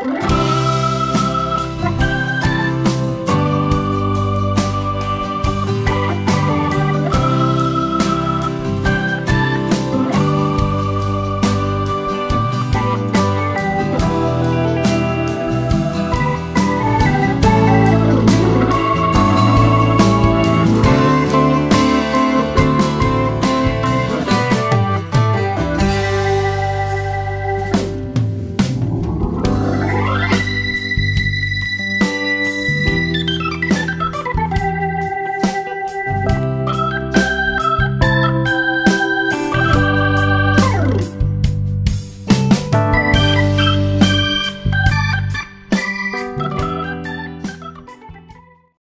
Bye.